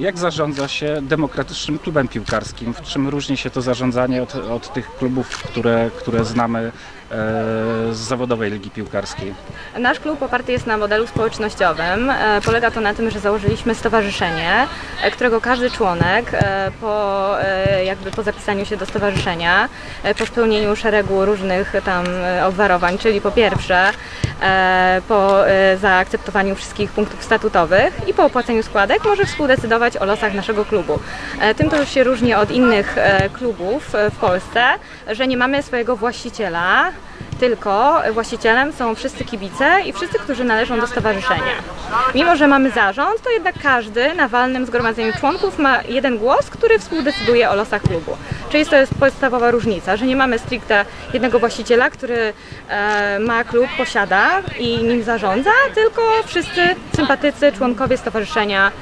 Jak zarządza się demokratycznym klubem piłkarskim? W czym różni się to zarządzanie od, od tych klubów, które, które znamy e, z zawodowej ligi piłkarskiej? Nasz klub oparty jest na modelu społecznościowym. E, Polega to na tym, że założyliśmy stowarzyszenie, e, którego każdy członek e, po, e, jakby po zapisaniu się do stowarzyszenia, po spełnieniu szeregu różnych tam obwarowań, czyli po pierwsze po zaakceptowaniu wszystkich punktów statutowych i po opłaceniu składek może współdecydować o losach naszego klubu. E, Tym to już się różni od innych e, klubów e, w Polsce, że nie mamy swojego właściciela, tylko właścicielem są wszyscy kibice i wszyscy, którzy należą do stowarzyszenia. Mimo, że mamy zarząd, to jednak każdy na walnym zgromadzeniu członków ma jeden głos, który współdecyduje o losach klubu. Czyli to jest podstawowa różnica, że nie mamy stricte jednego właściciela, który ma klub, posiada i nim zarządza, tylko wszyscy sympatycy, członkowie stowarzyszenia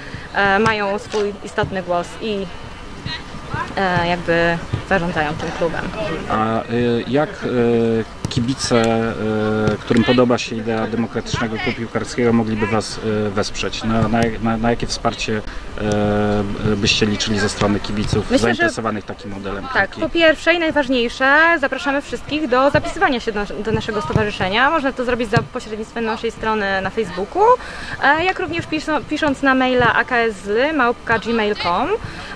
mają swój istotny głos i e, jakby zarządzają tym klubem. A y, jak kibice, y, którym podoba się idea demokratycznego klubu piłkarskiego, mogliby Was y, wesprzeć? Na, na, na, jakie wsparcie y, byście liczyli ze strony kibiców Myślę, że- zainteresowanych takim modelem Tak, piłki? po pierwsze i najważniejsze, zapraszamy wszystkich do zapisywania się do, do naszego stowarzyszenia. Można to zrobić za pośrednictwem naszej strony na Facebooku, e, jak również pisząc na maila akszly.gmail.com.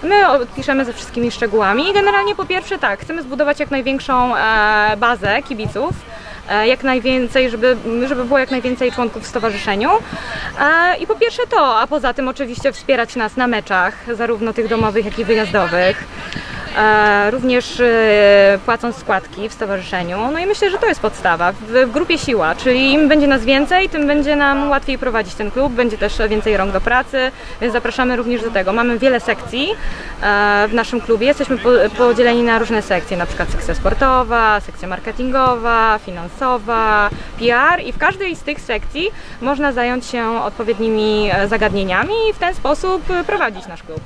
My odpiszemy ze wszystkimi szczegółami generalnie po pierwsze tak, chcemy zbudować jak największą e, bazę kibiców, e, jak najwięcej, żeby, żeby było jak najwięcej członków w stowarzyszeniu. E, I po pierwsze to, a poza tym oczywiście wspierać nas na meczach, zarówno tych domowych, jak i wyjazdowych. E, również e, płacąc składki w stowarzyszeniu. No i myślę, że to jest podstawa. W, grupie siła, czyli im będzie nas więcej, tym będzie nam łatwiej prowadzić ten klub, będzie też więcej rąk do pracy, więc zapraszamy również do tego. Mamy wiele sekcji e, w naszym klubie, jesteśmy po, podzieleni na różne sekcje, na przykład sekcja sportowa, sekcja marketingowa, finansowa, PR i w każdej z tych sekcji można zająć się odpowiednimi zagadnieniami i w ten sposób prowadzić nasz klub.